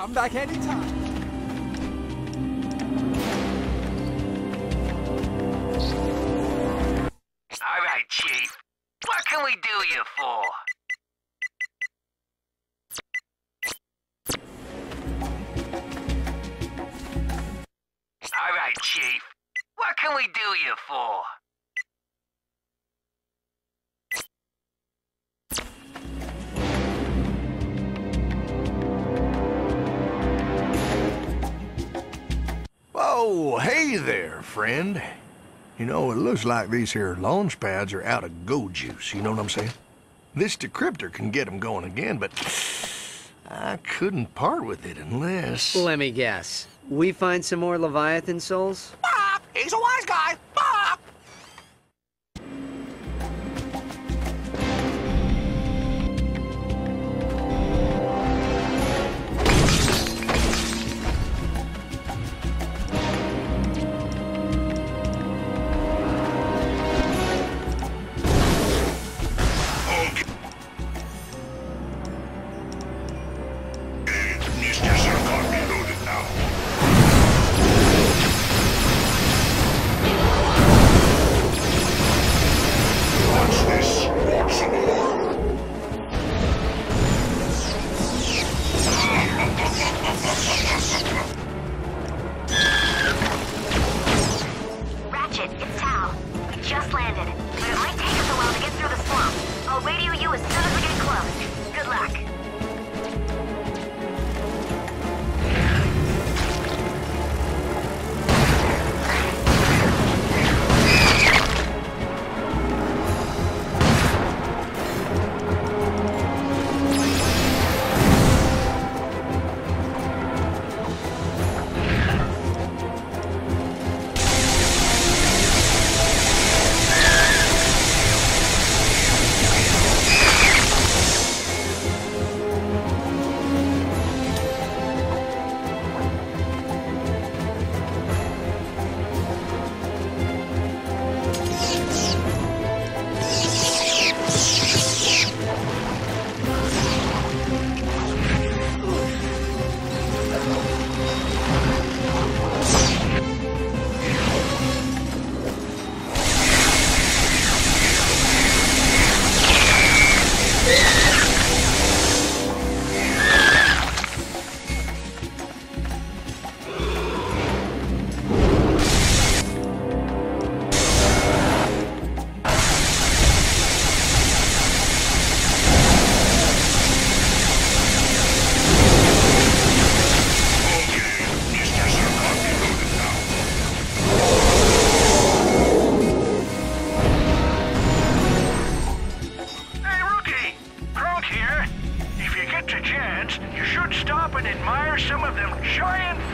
Come back anytime. All right, Chief. What can we do you for? All right, Chief. What can we do you for? Oh, hey there, friend. You know, it looks like these here launch pads are out of go juice, you know what I'm saying? This decryptor can get them going again, but I couldn't part with it unless... Let me guess. We find some more Leviathan souls? Bob, he's a wise guy. Bob!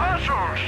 Archers!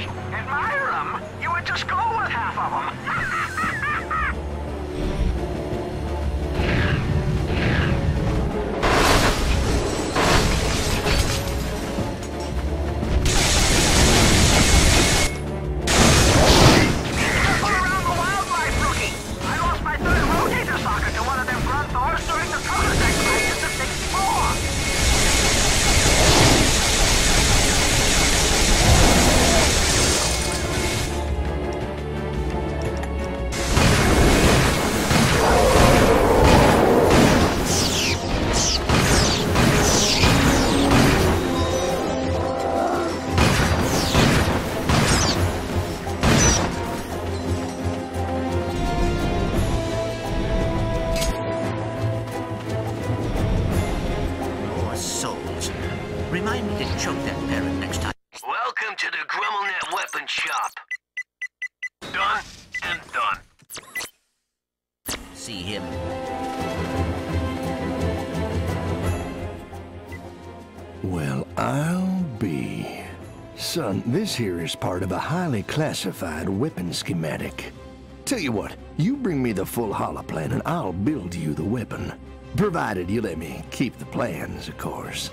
Son, this here is part of a highly classified weapon schematic. Tell you what, you bring me the full holoplan and I'll build you the weapon. Provided you let me keep the plans, of course.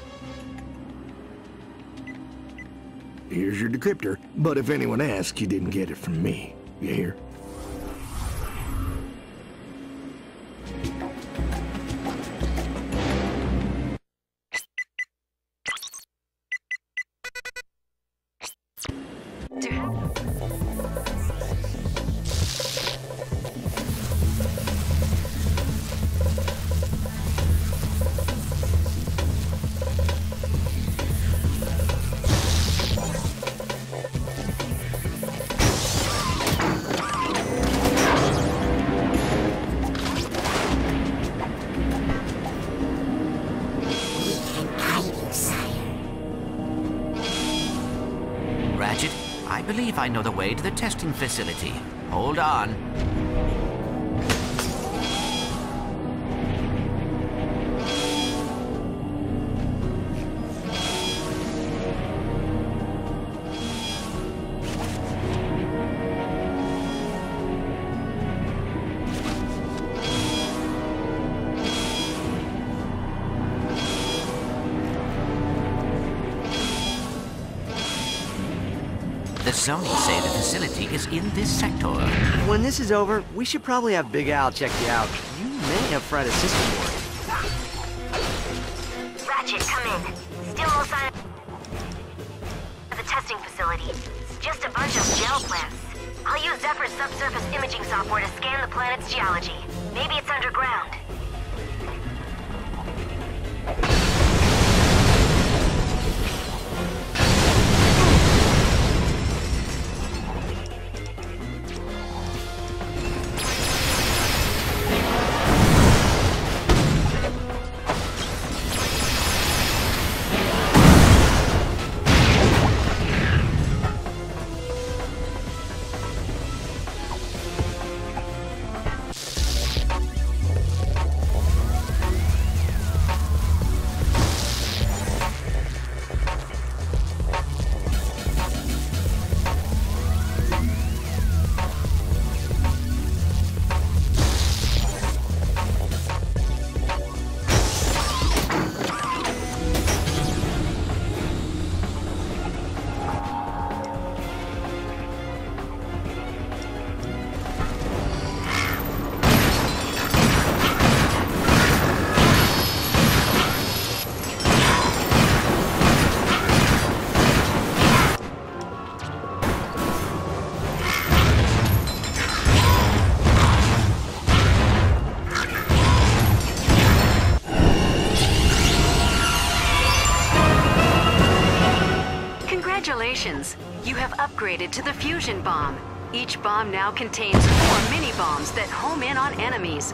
Here's your decryptor, but if anyone asks, you didn't get it from me. You hear? Ratchet, I know the way to the testing facility. Hold on. The Zoni say the facility is in this sector. When this is over, we should probably have Big Al check you out. You may have fried a system board. Ratchet, come in. Still no sign of the testing facility. It's just a bunch of gel plants. I'll use Zephyr's subsurface imaging software to scan the planet's geology. Maybe it's underground. Upgraded to the fusion bomb. Each bomb now contains four mini bombs that home in on enemies.